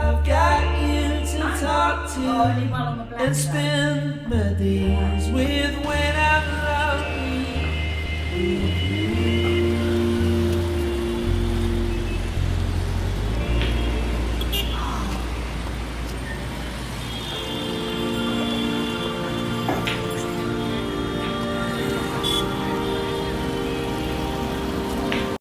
I've got you to talk to and spend my days with when I'm lonely.